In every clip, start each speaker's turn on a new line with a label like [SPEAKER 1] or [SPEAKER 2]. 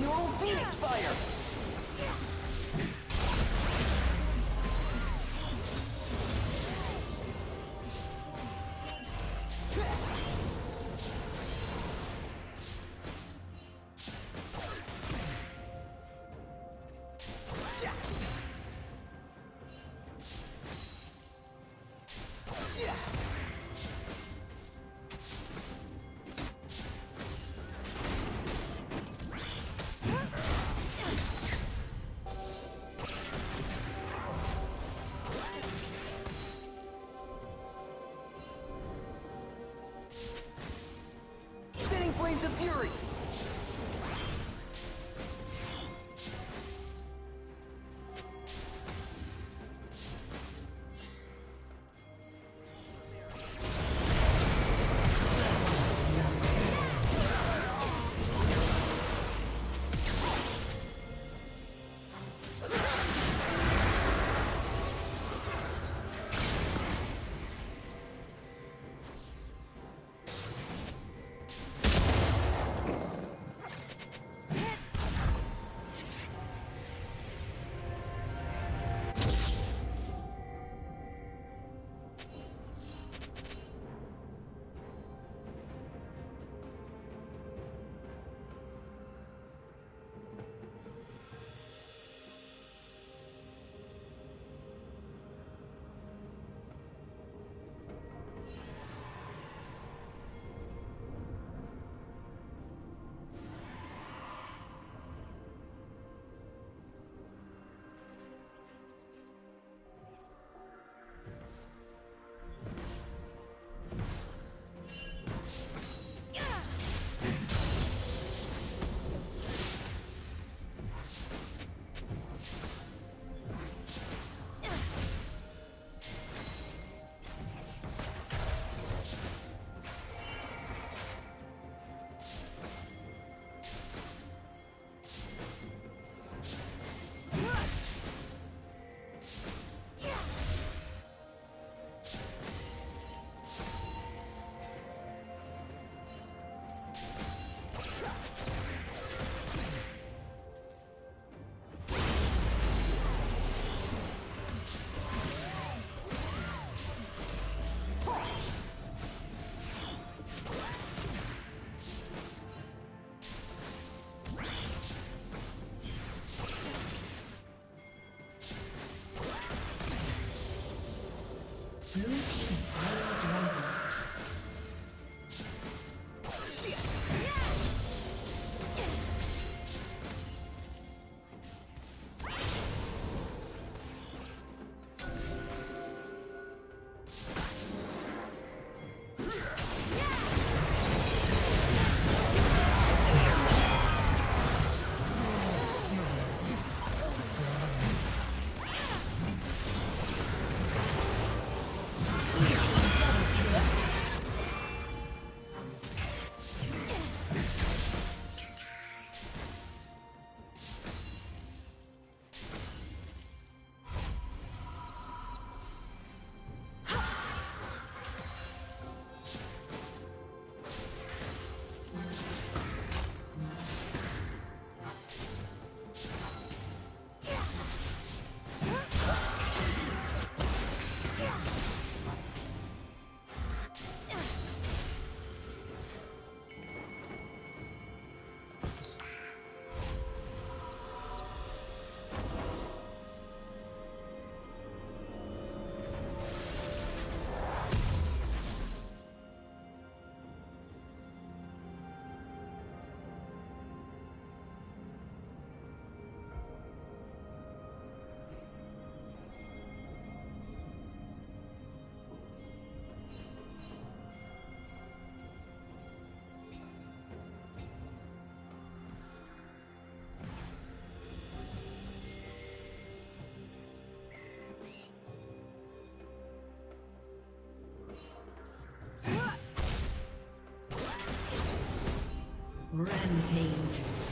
[SPEAKER 1] Neural Phoenix Fire! Flames
[SPEAKER 2] Rampage.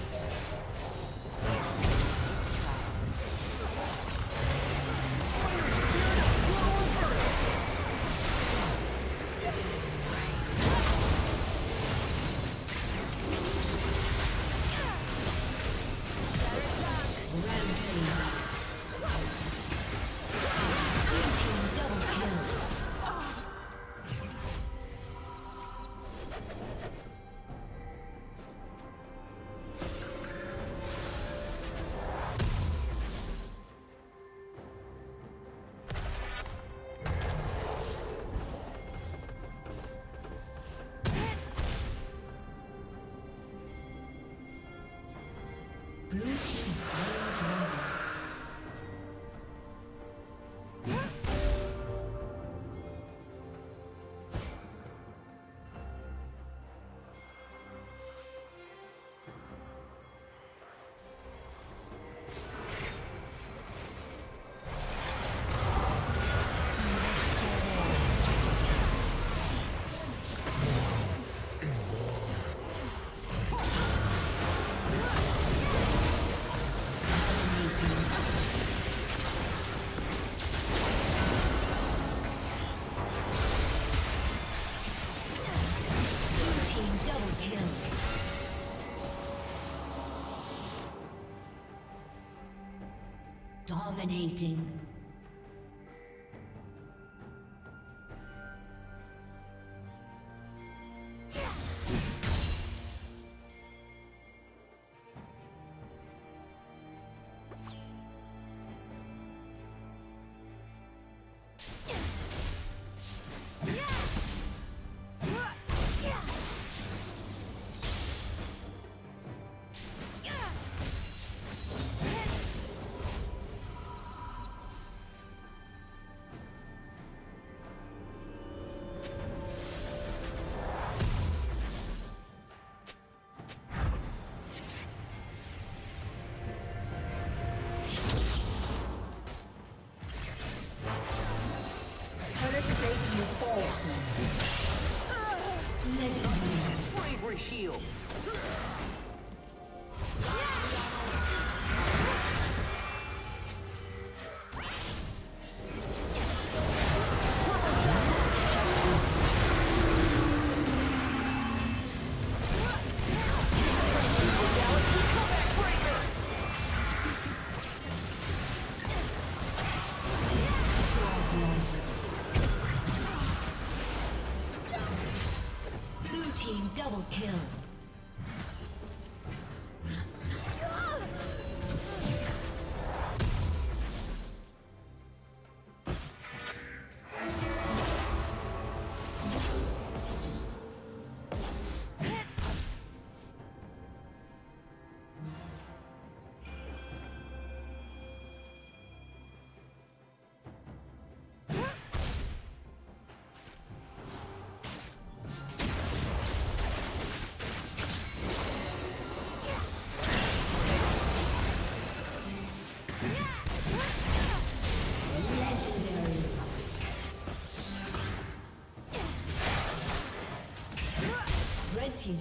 [SPEAKER 2] Dominating.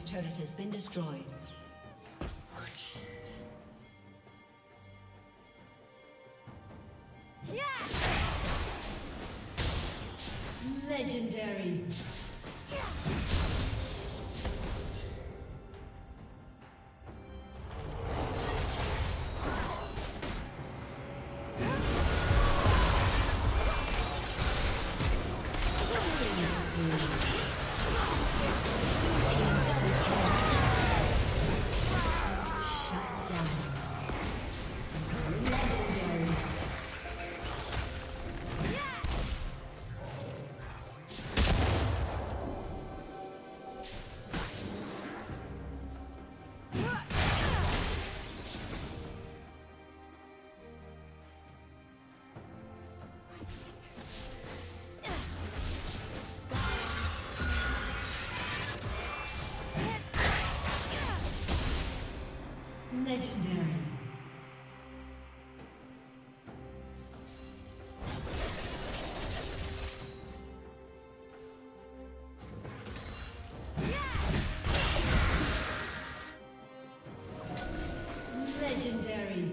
[SPEAKER 2] Team's turret has been destroyed. Legendary. Legendary.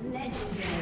[SPEAKER 2] Legendary.